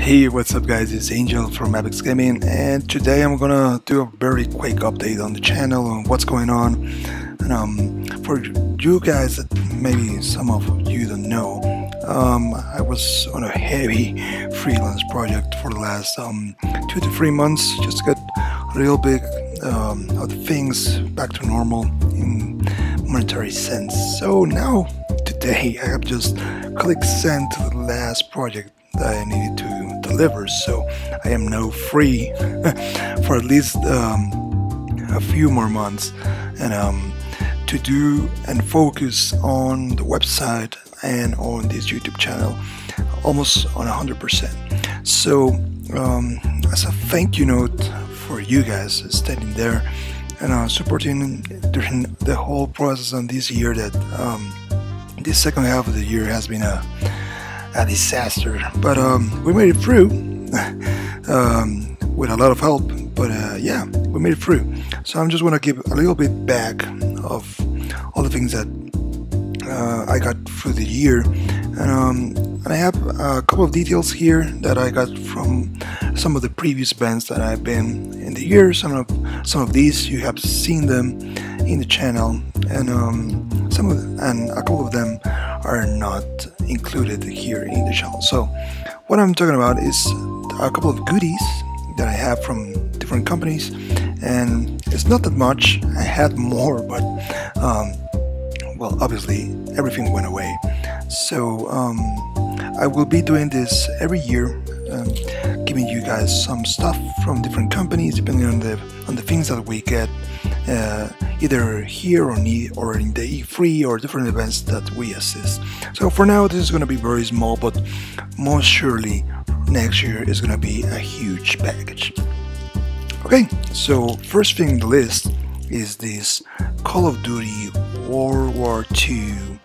Hey, what's up guys, it's Angel from Abyx Gaming and today I'm gonna do a very quick update on the channel on what's going on. And um, for you guys that maybe some of you don't know um, I was on a heavy freelance project for the last um, two to three months just get a real big um, of things back to normal in monetary sense. So now today I have just clicked send to the last project that I needed to deliver. So I am now free for at least um, a few more months and um, to do and focus on the website and on this YouTube channel almost on 100%. So um, as a thank you note for you guys standing there and uh, supporting during the whole process on this year that um, this second half of the year has been a a disaster. But um, we made it through um, with a lot of help. But uh, yeah, we made it through. So I'm just going to give a little bit back of all the things that uh, I got through the year. And, um, and I have a couple of details here that I got from some of the previous bands that I've been in the year. Some of some of these you have seen them in the channel, and um, some of and a couple of them are not included here in the channel. So what I'm talking about is a couple of goodies that I have from different companies and it's not that much. I had more but um, well obviously everything went away. So um, I will be doing this every year um, giving you guys some stuff from different companies depending on the on the things that we get uh, either here or, or in the E3 or different events that we assist. So for now this is going to be very small but most surely next year is going to be a huge package. Okay, so first thing on the list is this Call of Duty World War II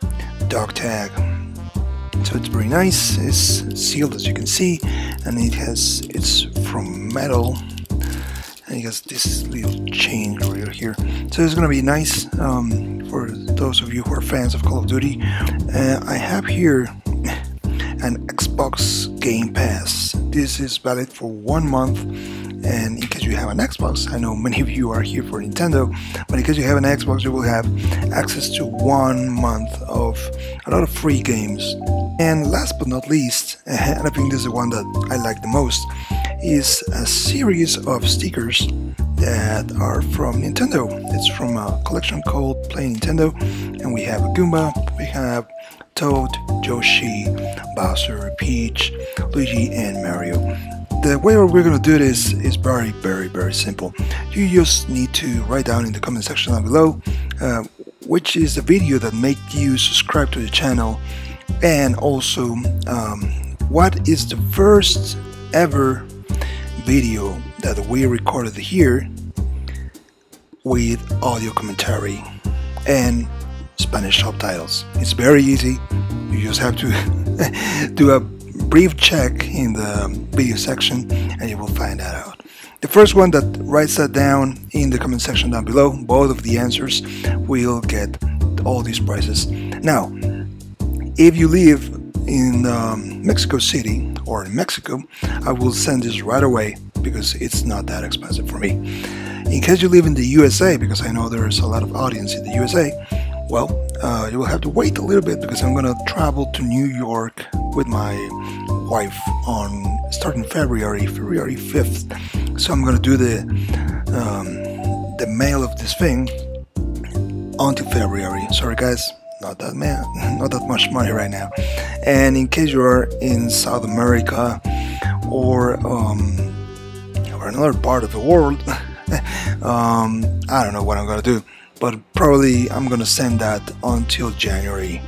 dog tag. So it's very nice, it's sealed as you can see and it has it's from metal. And it has this little chain right here. So it's gonna be nice um, for those of you who are fans of Call of Duty. Uh, I have here an Xbox Game Pass. This is valid for one month. And in case you have an Xbox I know many of you are here for Nintendo but in case you have an Xbox you will have access to one month of a lot of free games and last but not least and I think this is the one that I like the most is a series of stickers that are from Nintendo. It's from a collection called Play Nintendo, and we have Goomba, we have Toad, Yoshi, Bowser, Peach, Luigi, and Mario. The way we're going to do this is very, very, very simple. You just need to write down in the comment section down below uh, which is the video that made you subscribe to the channel and also um, what is the first ever video that we recorded here with audio commentary and Spanish subtitles. It's very easy. You just have to do a brief check in the video section and you will find that out. The first one that writes that down in the comment section down below, both of the answers will get all these prizes. Now, if you live in um, Mexico City or in Mexico, I will send this right away because it's not that expensive for me. In case you live in the USA, because I know there's a lot of audience in the USA, well, uh, you will have to wait a little bit because I'm gonna travel to New York with my wife on starting February, February 5th. So I'm gonna do the um, the mail of this thing until February. Sorry, guys, not that man, not that much money right now. And in case you are in South America or um, or another part of the world, um, I don't know what I'm gonna do, but probably I'm gonna send that until January,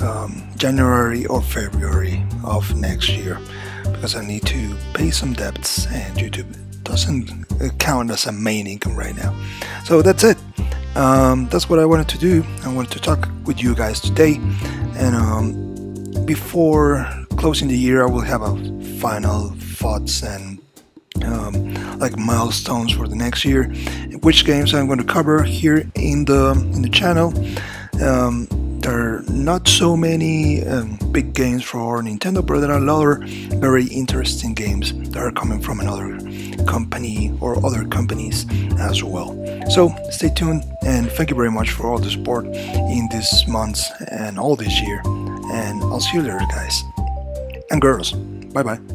um, January or February of next year, because I need to pay some debts, and YouTube doesn't count as a main income right now. So that's it um, that's what I wanted to do. I wanted to talk with you guys today, and um, before closing the year, I will have a final thoughts and um, like milestones for the next year, which games I'm going to cover here in the in the channel. Um, there are not so many um, big games for Nintendo, but there are a lot of very interesting games that are coming from another company or other companies as well. So stay tuned and thank you very much for all the support in these months and all this year. And I'll see you later, guys and girls. Bye bye.